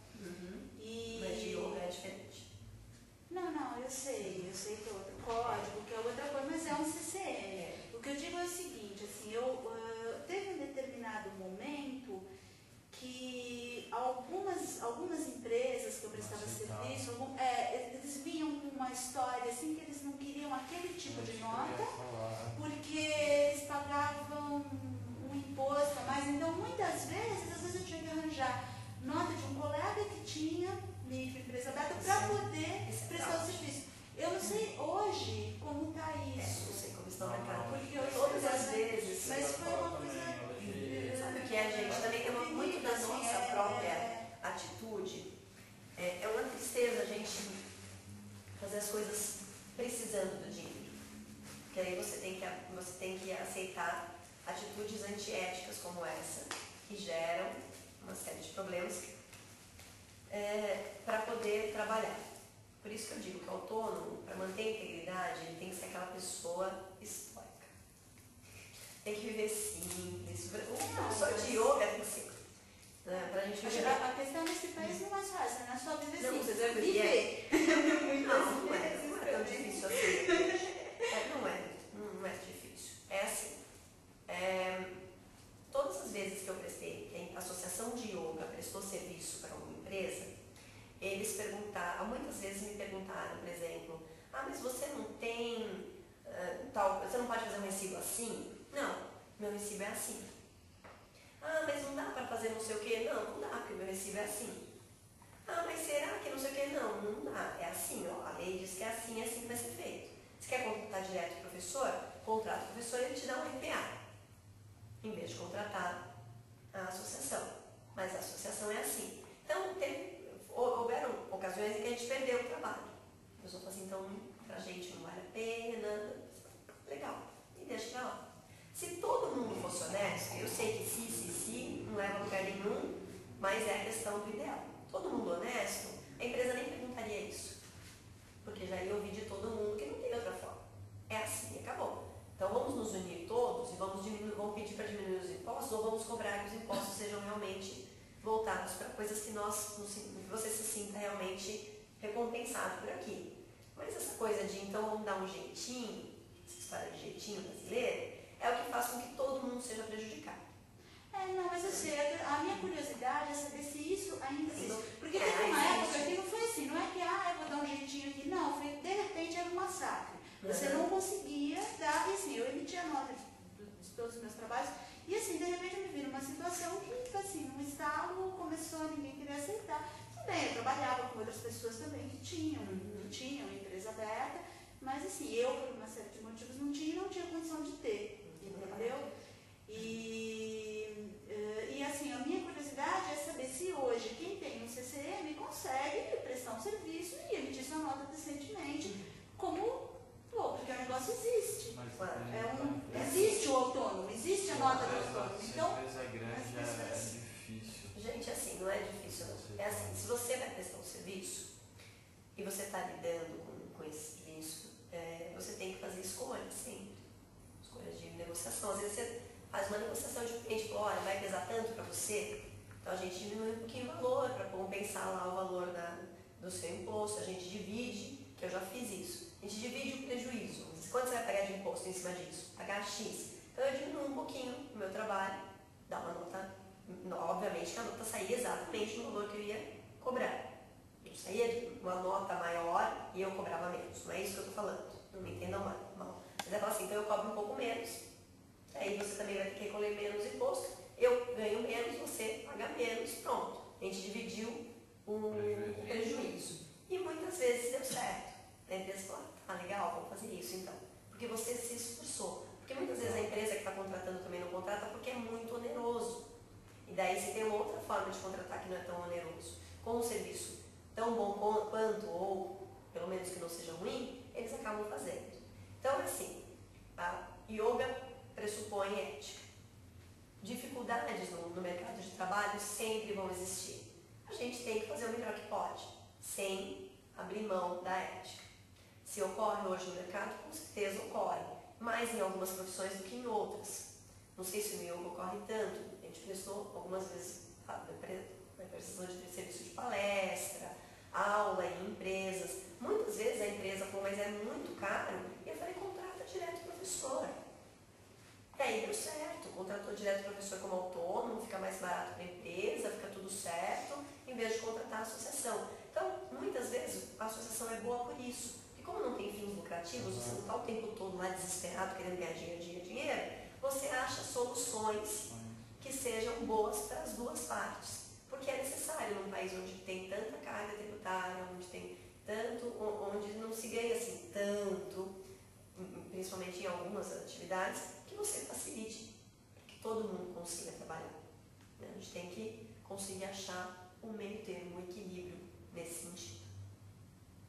e. Mas de yoga é diferente. Não, não, eu sei, eu sei que é outro código, que é outra coisa, mas é um CCM. O que eu digo é o seguinte, assim, eu ah, teve um determinado momento que algumas, algumas empresas que eu prestava Aceitava. serviço, algum- é, eles vinham com uma história assim que eles não queriam aquele tipo de nota porque eles pagavam um imposto a mais. Então, muitas vezes, às vezes eu tinha que arranjar nota de um colega que tinha microempresa aberta para poder Isso é prestar o serviço. Eu não sei hoje como está supermercado. Porque eu, todas as vezes. Mas foi uma coisa. Sabe o que é, gente? Também é tem muito da nossa própria é. atitude. É, é uma tristeza a gente fazer as coisas precisando do dinheiro. Porque aí você tem que, você tem que aceitar atitudes antiéticas como essa, que geram uma série de problemas é, para poder trabalhar. Por isso que eu digo que o autônomo, para manter a integridade, ele tem que ser aquela pessoa estoica. Tem que viver simples. Uma pessoa de yoga tem que ser. Né? Pra gente viver. A, questão nesse país não é mais fácil, não é só viver Não, simples. vocês viver. Não, não é, não é tão difícil assim. É, não é, não é difícil. É assim. É, todas as vezes que eu prestei, a Associação de Yoga prestou serviço para uma empresa, eles perguntaram, muitas vezes me perguntaram, por exemplo, ah, mas você não tem uh, tal, você não pode fazer um recibo assim? Não, meu recibo é assim. Ah, mas não dá para fazer não sei o quê? Não, não dá, porque meu recibo é assim. Ah, mas será que não sei o quê? Não, não dá. É assim, ó, a lei diz que é assim, é assim que vai ser feito. Você quer contratar direto o professor? Contrata o professor e ele te dá um RPA. Em vez de contratar a associação. Mas a associação é assim. Então, houveram ocasiões em que a gente perdeu o trabalho. A pessoa falou assim, então, pra gente não vale a pena. Legal. E deixa pra lá. Se todo mundo fosse honesto, eu sei que se, se, se, não leva a lugar nenhum, mas é a questão do ideal. Todo mundo honesto, a empresa nem perguntaria isso. Porque já ia ouvir de todo mundo que não tem outra forma. É assim, acabou. Então vamos nos unir todos e vamos, diminuir, vamos pedir para diminuir os impostos ou vamos cobrar que os impostos sejam realmente voltados para coisas que nós, você se sinta realmente recompensado por aqui. Mas essa coisa de então vamos dar um jeitinho, história de jeitinho brasileiro, é o que faz com que todo mundo seja prejudicado. É, não, mas assim, a minha curiosidade é saber se isso ainda existe. Porque É, teve uma existe. época que não foi assim, não é que, ah, eu vou dar um jeitinho aqui. Não, foi, de repente era um massacre. Você Uhum. não conseguia dar, e assim, eu emitia nota de, de todos os meus trabalhos, e assim, de repente eu me vi numa situação que, assim, um estalo começou, ninguém queria aceitar. Tudo bem, eu trabalhava com outras pessoas também que tinham, Uhum. que tinham empresa aberta, mas assim, eu, por uma de motivos, não tinha e não tinha condição de ter, entendeu? E, eh, e assim, a minha curiosidade é saber se hoje quem tem um CCM consegue prestar um serviço e emitir sua nota decentemente, como, pô, porque o negócio existe. É um, existe o autônomo, existe a nota do autônomo. Então, é as é, pessoas- difícil. Gente, assim, não é difícil não. É assim, se você vai prestar um serviço e você está lidando com, com esse serviço, é, você tem que fazer escolhas sempre. Escolhas de negociação. Às vezes você faz uma negociação de cliente, olha, vai pesar tanto para você, então a gente diminui um pouquinho o valor para compensar lá o valor da, do seu imposto, a gente divide, que eu já fiz isso, a gente divide o prejuízo. Quanto você vai pagar de imposto em cima disso? Pagar X. Então eu diminuo um pouquinho o meu trabalho, dá uma nota obviamente que a nota saía exatamente no valor que eu ia cobrar. Eu saía uma nota maior e eu cobrava menos. Não é isso que eu estou falando. Não me entendam mal. mal. Mas é falar assim, então eu cobro um pouco menos. Aí você também vai ter que recolher menos imposto. Eu ganho menos, você paga menos. Pronto. A gente dividiu o, o prejuízo. E muitas vezes deu certo. A empresa falou, ah, legal, vamos fazer isso então. Porque você se esforçou. Porque muitas vezes a empresa que está contratando também não contrata porque é muito oneroso. E daí você tem uma outra forma de contratar que não é tão oneroso. Com um serviço tão bom quan- quanto, ou pelo menos que não seja ruim, eles acabam fazendo. Então, assim, a yoga pressupõe ética. Dificuldades no, no mercado de trabalho sempre vão existir. A gente tem que fazer o melhor que pode, sem abrir mão da ética. Se ocorre hoje no mercado, com certeza ocorre, mais em algumas profissões do que em outras. Não sei se no yoga ocorre tanto, a gente prestou algumas vezes a pre- a prestação de serviço de palestra, aula em empresas. Muitas vezes a empresa falou, mas é muito caro, e eu falei, contrata direto o professor. E aí deu certo, contratou direto o professor como autônomo, fica mais barato para a empresa, fica tudo certo, em vez de contratar a associação. Então, muitas vezes a associação é boa por isso. Porque como não tem fins lucrativos, você não está o tempo todo lá desesperado querendo ganhar dinheiro, dinheiro, dinheiro, você acha soluções que sejam boas para as duas partes. Porque é necessário num país onde tem tanta carga tributária, onde tem tanto, o- onde não se ganha assim tanto, em- principalmente em algumas atividades, que você facilite para que todo mundo consiga trabalhar. né? A gente tem que conseguir achar um meio termo, um equilíbrio nesse sentido.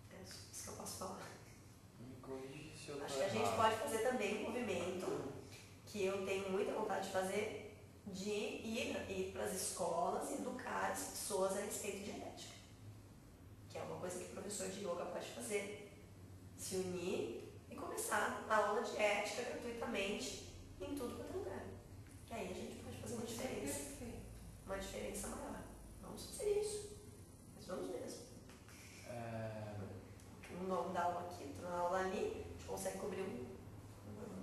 É isso que eu posso falar. Acho que a gente pode fazer também um movimento que eu tenho muita vontade de fazer, de ir, ir para as escolas e educar as pessoas a respeito de ética. Que é uma coisa que o professor de yoga pode fazer. Se unir começar a aula de ética gratuitamente em tudo quanto é lugar. Que aí a gente pode fazer uma diferença, Perfeito. uma diferença maior. Vamos fazer isso. Mas vamos mesmo. É, Um não dá aula aqui, outro dá aula ali, a gente consegue cobrir um,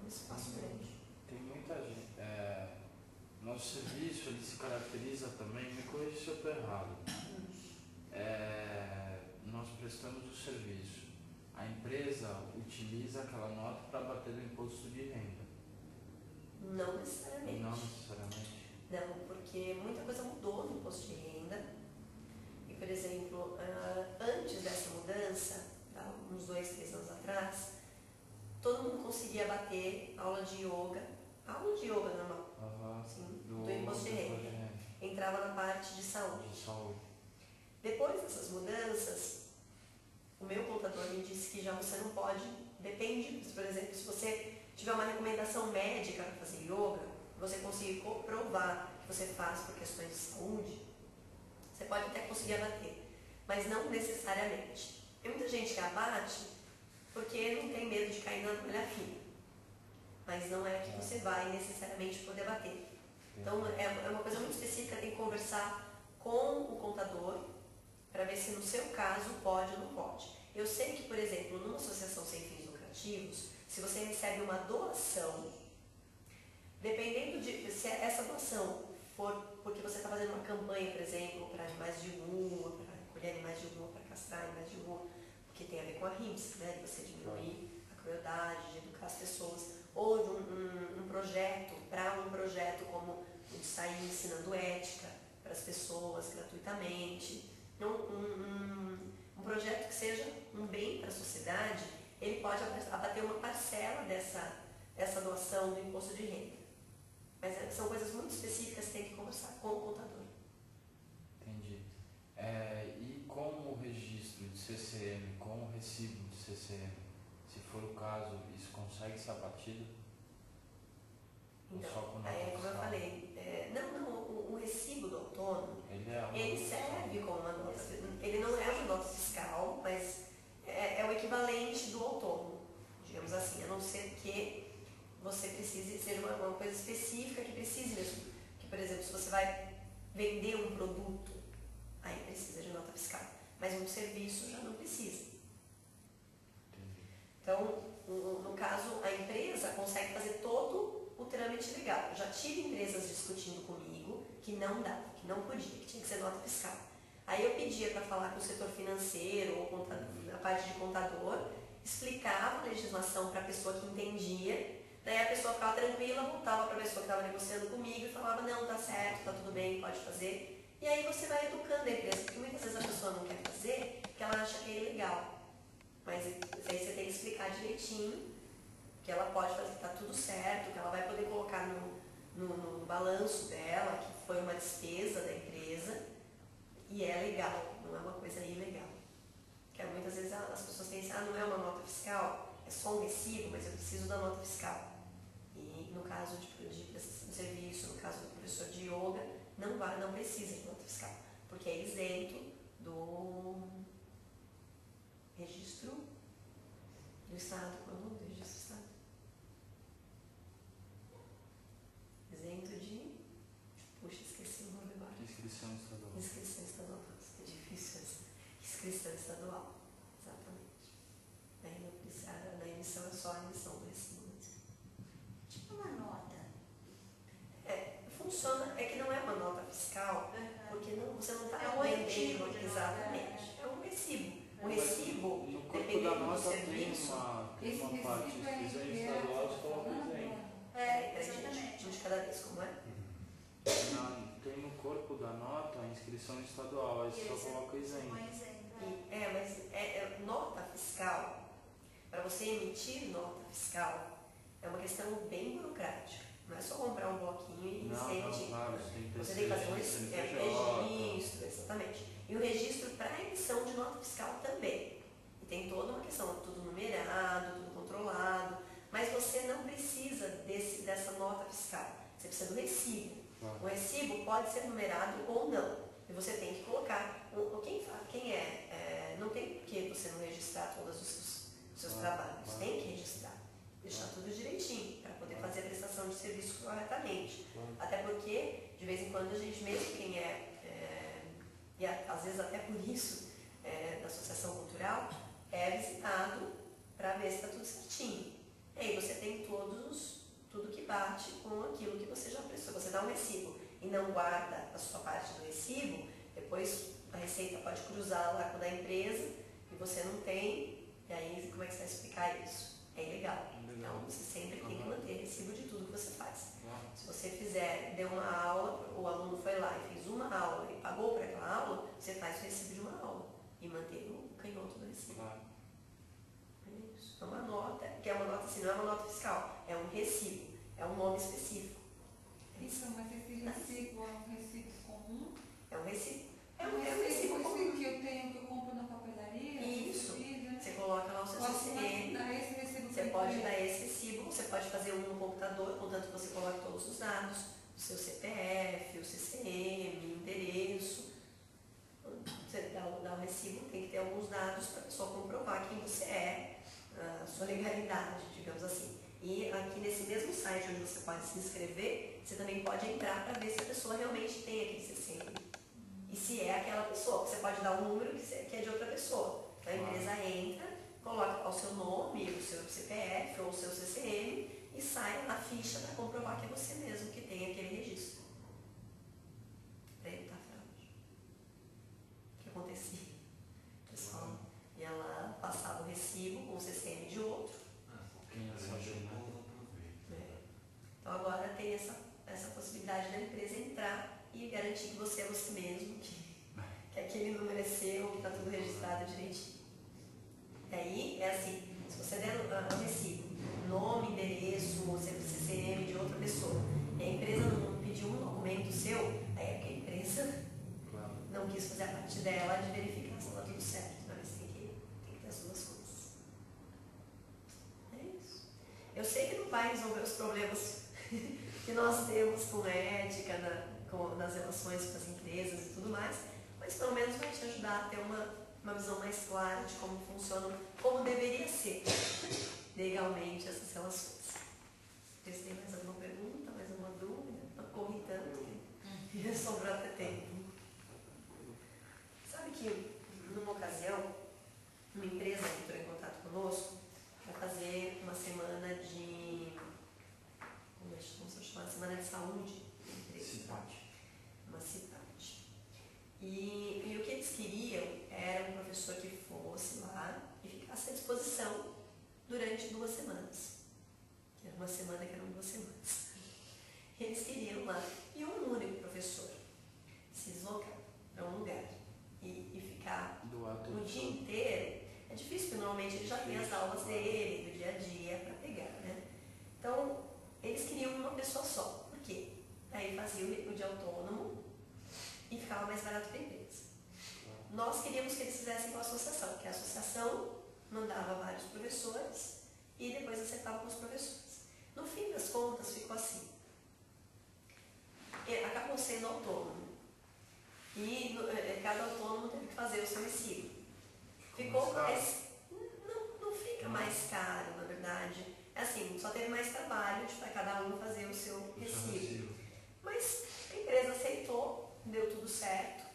um espaço grande. tem muita gente. é, nosso serviço ele se caracteriza também, me corrija se eu estou errado. É, nós prestamos o serviço. A empresa utiliza aquela nota para bater no imposto de renda. Não necessariamente. Não necessariamente. Não, porque muita coisa mudou no imposto de renda. E, por exemplo, ah, antes dessa mudança, uns dois, três anos atrás, todo mundo conseguia bater aula de yoga, aula de yoga normal, Aham. sim, Do, do imposto de renda. Entrava na parte de saúde. De saúde. Depois dessas mudanças, o meu contador me disse que já você não pode, depende, por exemplo, se você tiver uma recomendação médica para fazer yoga, você conseguir comprovar que você faz por questões de saúde, você pode até conseguir abater, mas não necessariamente. Tem muita gente que abate porque não tem medo de cair na malha fina, mas não é que você vai necessariamente poder bater. Então é é uma coisa muito específica, tem que conversar com o contador para ver se no seu caso pode ou não pode. Eu sei que, por exemplo, numa associação sem fins lucrativos, se você recebe uma doação, dependendo de se essa doação for porque você está fazendo uma campanha, por exemplo, para animais de rua, para recolher animais de rua, para castrar animais de rua, porque tem a ver com a RIMS, né, de você diminuir a crueldade, de educar as pessoas, ou de um, um- um projeto, para um projeto como o de sair ensinando ética para as pessoas gratuitamente, um, um- um- um projeto que seja um bem para a sociedade, ele pode aba- abater uma parcela dessa, dessa doação do imposto de renda. Mas é- são coisas muito específicas que tem que conversar com o contador. Entendi. É, e com o registro de CCM, com o recibo de CCM, se for o caso, isso consegue ser abatido? Então, nota aí, como eu falei, é, não, não, o, o recibo do autônomo, Ele é ele serve como uma nota, ele não é uma nota fiscal, mas é, é o equivalente do autônomo, digamos assim, a não ser que você precise ser uma, uma coisa específica que precise mesmo. Que, por exemplo, se você vai vender um produto, aí precisa de nota fiscal, mas um serviço já não precisa. Entendi. Então, no, no caso, a empresa consegue fazer trâmite legal. Eu já tive empresas discutindo comigo que não dava, que não podia, que tinha que ser nota fiscal. Aí eu pedia para falar com o setor financeiro ou a parte de contador, explicava a legislação para a pessoa que entendia, daí a pessoa ficava tranquila, voltava para a pessoa que estava negociando comigo e falava, não, tá certo, tá tudo bem, pode fazer. E aí você vai educando a empresa, porque muitas vezes a pessoa não quer fazer porque ela acha que é ilegal. Mas aí você tem que explicar direitinho que ela pode fazer, que tá tudo certo, que ela vai poder colocar no, no, no balanço dela, que foi uma despesa da empresa, e é legal, não é uma coisa ilegal. Porque muitas vezes as pessoas pensam, ah, não é uma nota fiscal, é só um recibo, mas eu preciso da nota fiscal. E no caso de, de prestação de serviço, no caso do professor de yoga, não, não precisa de nota fiscal, porque é isento do registro do Estado. Qual é do registro do Estado? Isento de. Puxa, esqueci o nome agora. Inscrição estadual. Inscrição estadual. Nossa, é difícil essa. Inscrição estadual. Exatamente. Aí não precisa, na emissão é só a emissão do recibo. mesmo. Tipo uma nota. É, funciona, é que não é uma nota fiscal, porque não, você não está É um vendendo tipo de nota, exatamente. É um recibo. O É. recibo, No corpo da dependendo do nota tem serviço. uma, uma parte é que estadual, é falando, isento. É, exatamente. um de cada vez, como é? Na- Tem no corpo da nota a inscrição estadual, aí você só Isso. coloca isento. Um exemplo. é. É, mas é, é nota fiscal, para você emitir nota fiscal, é uma questão bem burocrática. Não é só comprar um bloquinho e Não, ser não, emitido. claro, você tem Você tem que fazer um registro, é, registro, exatamente. E o registro para emissão de nota fiscal também. Tem toda uma questão, tudo numerado, tudo controlado. Mas você não precisa desse, dessa nota fiscal. Você precisa do recibo. Claro. O recibo pode ser numerado ou não. E você tem que colocar. Quem, quem é, é, Não tem por que você não registrar todos os seus, os seus Claro, trabalhos. claro. Tem que registrar. Deixar tudo direitinho para poder fazer a prestação de serviço corretamente. Claro. Até porque, de vez em quando, a gente, mesmo quem é, é, e às vezes até por isso, é, da associação cultural, é visitado para ver se está tudo certinho. E aí você tem todos, tudo que bate com aquilo que você já prestou. Você dá um recibo e não guarda a sua parte do recibo, depois a receita pode cruzar lá com a da empresa e você não tem, e aí como é que você vai explicar isso? É ilegal. Legal. Então você sempre tem que manter recibo de tudo que você faz. Se você fizer, deu uma aula, o aluno foi lá e fez uma aula e pagou por aquela aula, você faz o recibo de uma aula e mantém o canhoto do recibo. Claro. É isso. É uma nota, que é uma nota assim, não é uma nota fiscal, é um recibo, é um nome específico. É isso. Isso, mas esse recibo é um recibo comum? É um recibo. É É um é um recibo, recibo recibo comum. que eu tenho, que eu compro na papelaria? Isso. precisa. Você coloca lá o seu CCN, dar esse recibo você pode dar esse recibo, você pode fazer um no computador, contanto que você coloque todos os dados, o seu CPF, o CCM, o endereço. Você dá, o- dá o recibo, tem que ter alguns dados para a pessoa comprovar quem você é, a sua legalidade, digamos assim. E aqui nesse mesmo site onde você pode se inscrever, você também pode entrar para ver se a pessoa realmente tem aquele CCM. E se é aquela pessoa, você pode dar um número que é de outra pessoa. Então a empresa entra, coloca o seu nome, o seu CPF ou o seu CCM e sai a ficha para comprovar que é você mesmo que tem aquele registro. Para evitar fraude. O que acontecia? O pessoal ia lá, passava o recibo com o CCM de outro. Quem ia saber, né? né? Então agora tem essa, essa possibilidade da empresa entrar e garantir que você é você mesmo, que, que aquele número é seu, que está tudo registrado direitinho. E aí é assim, se você der um, um recibo, nome, endereço, ou CCM de outra pessoa, e a empresa não pediu um documento seu, aí é porque a empresa Claro. não quis fazer a parte dela de verificar se está tudo certo, mas tem que, tem que ter as duas coisas. É isso. Eu sei que não vai resolver os problemas que nós temos com ética, na- com- nas relações com as empresas e tudo mais, mas pelo menos vai te ajudar a ter uma, uma visão mais clara de como funcionam, como deveria ser legalmente essas relações. Vocês têm mais alguma pergunta, mais alguma dúvida? Não corri tanto que sobrou até tempo. Sabe que numa ocasião, uma empresa entrou em contato conosco para fazer uma semana de. Chamar? Semana de saúde. Cidade. Uma cidade. E, e o que eles queriam era um professor que fosse lá e ficasse à disposição durante duas semanas. Que era uma semana que eram duas semanas. Eles queriam lá. E um único professor se deslocar para um lugar e, e ficar o dia inteiro, é difícil, porque normalmente ele já tem as aulas dele, do dia a dia, para pegar, né? Então, eles queriam uma pessoa só. Por quê? Aí fazia o dia autônomo e ficava mais barato para a empresa. Nós queríamos que eles fizessem com a associação, porque a associação mandava vários professores e depois acertava com os professores. No fim das contas, ficou assim. Acabou sendo autônomo. E no- eh, cada autônomo teve que fazer o seu recibo. Ficou mais. Não, não fica mais caro, na verdade. É assim, só teve mais trabalho para cada um fazer o seu recibo. Mas a empresa aceitou, deu tudo certo.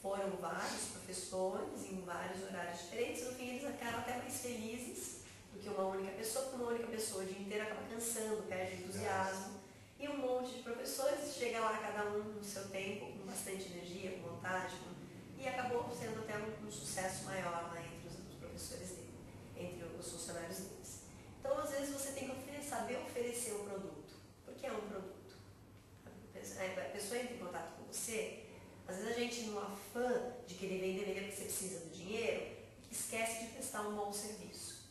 Foram vários professores em vários horários diferentes. No fim, eles ficaram até mais felizes do que uma única pessoa, porque uma única pessoa o dia inteiro acaba cansando, perde entusiasmo. E um monte de professores chega lá, cada um no seu tempo, com bastante energia, com vontade, com- e acabou sendo até um, um sucesso maior lá entre os, os professores dele, entre os funcionários deles. Então, às vezes, você tem que saber oferecer o produto. Porque é um produto. A pessoa- entra em contato com você, às vezes a gente, no afã de querer vender, vender porque você precisa do dinheiro, esquece de prestar um bom serviço.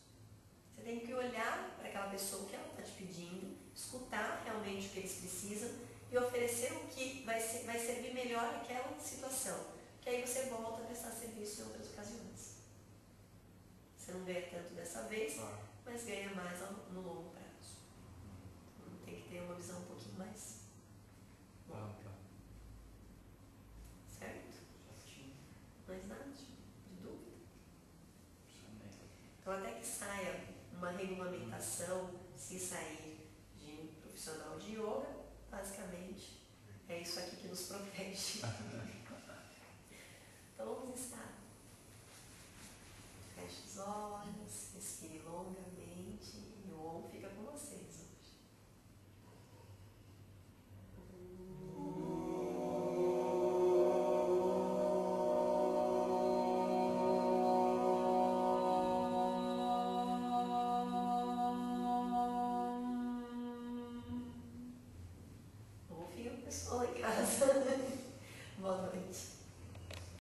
Você tem que olhar para aquela pessoa, que ela está te pedindo, escutar realmente o que eles precisam e oferecer o que vai, ser, vai servir melhor naquela situação. Que aí você volta a prestar serviço em outras ocasiões. Você não ganha tanto dessa vez. Mas ganha mais no longo prazo. Então, tem que ter uma visão um pouquinho mais longa, Ampla. certo? Certinho. Mais nada de dúvida. Então, até que saia uma regulamentação, se sair de um profissional de yoga, basicamente é isso aqui que nos protege. então, vamos estar. Feche os olhos, respire longamente